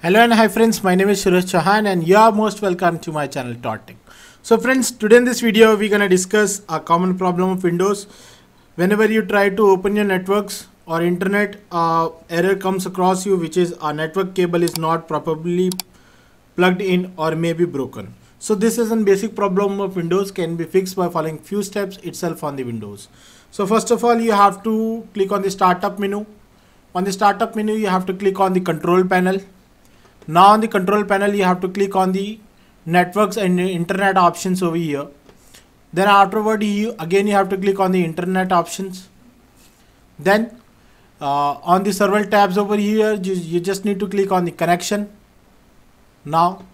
Hello and hi friends, my name is Suresh Chauhan and you are most welcome to my channel Tod tech. So friends, today in this video we're gonna discuss a common problem of Windows. Whenever you try to open your networks or internet, uh, error comes across you which is a network cable is not properly plugged in or may be broken. So this is a basic problem of Windows can be fixed by following few steps itself on the Windows. So first of all you have to click on the startup menu. On the startup menu you have to click on the control panel now on the control panel you have to click on the networks and internet options over here. Then afterward you again you have to click on the internet options. Then uh, on the several tabs over here you, you just need to click on the connection. Now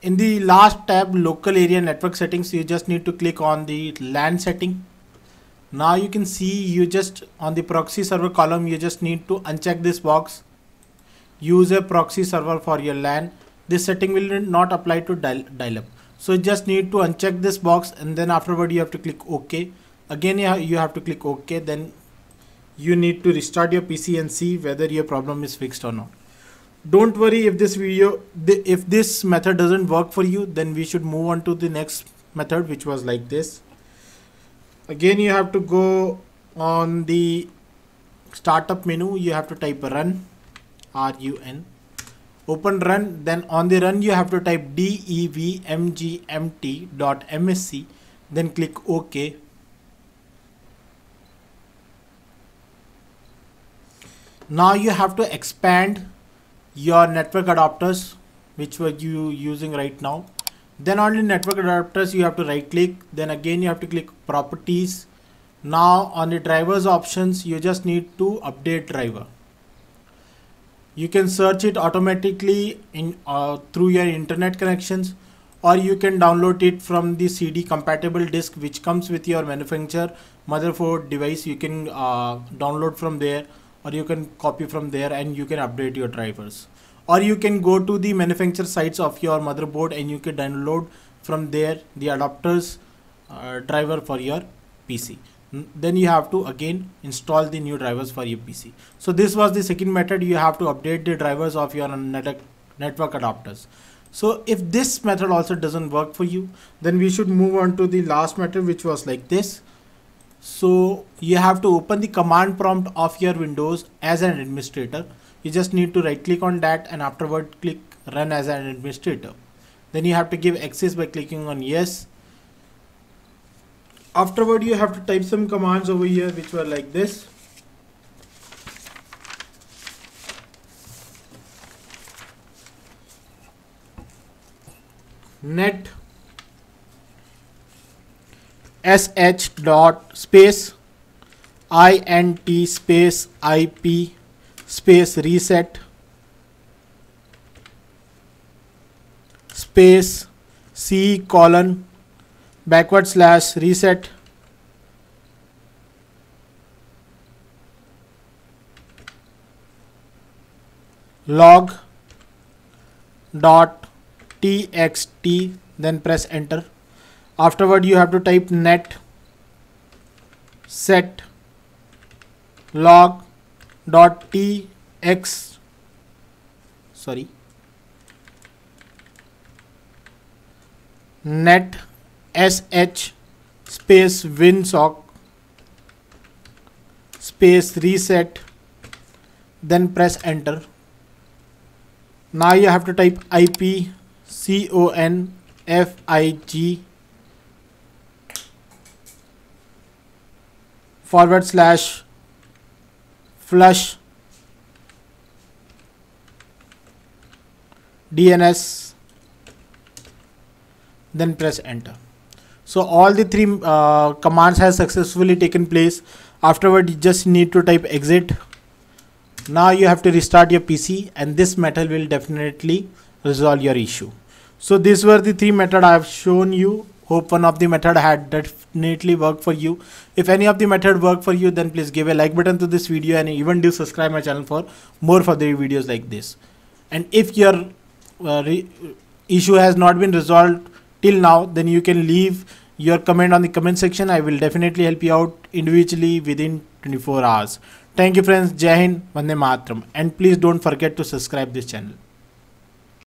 in the last tab local area network settings you just need to click on the LAN setting. Now you can see you just on the proxy server column you just need to uncheck this box use a proxy server for your LAN. This setting will not apply to dial, dial up. So you just need to uncheck this box and then afterward you have to click OK. Again you have to click OK then you need to restart your PC and see whether your problem is fixed or not. Don't worry if this video, if this method doesn't work for you then we should move on to the next method which was like this. Again you have to go on the startup menu you have to type run run open run then on the run you have to type devmgmt.msc then click ok. Now you have to expand your network adapters which were you using right now. Then on the network adapters you have to right click then again you have to click properties. Now on the drivers options you just need to update driver you can search it automatically in uh, through your internet connections or you can download it from the CD compatible disk which comes with your manufacturer motherboard device. You can uh, download from there or you can copy from there and you can update your drivers. Or you can go to the manufacturer sites of your motherboard and you can download from there the adapters uh, driver for your PC then you have to again install the new drivers for your PC. So this was the second method you have to update the drivers of your net network adapters. So if this method also doesn't work for you then we should move on to the last method which was like this. So you have to open the command prompt of your Windows as an administrator. You just need to right click on that and afterward click run as an administrator. Then you have to give access by clicking on yes afterward you have to type some commands over here which were like this. Net sh dot space int space ip space reset space c colon backward slash reset. Log dot txt then press enter. Afterward you have to type net set log dot tx sorry net sh space winsock space reset then press enter. Now you have to type ip con fig forward slash flush dns then press enter so all the three uh, commands has successfully taken place. Afterward, you just need to type exit. Now you have to restart your PC and this method will definitely resolve your issue. So these were the three method I have shown you. Hope one of the method had definitely worked for you. If any of the method work for you, then please give a like button to this video and even do subscribe my channel for more further videos like this. And if your uh, issue has not been resolved till now then you can leave your comment on the comment section. I will definitely help you out individually within 24 hours. Thank you friends. Jai hind. Vande matram and please don't forget to subscribe this channel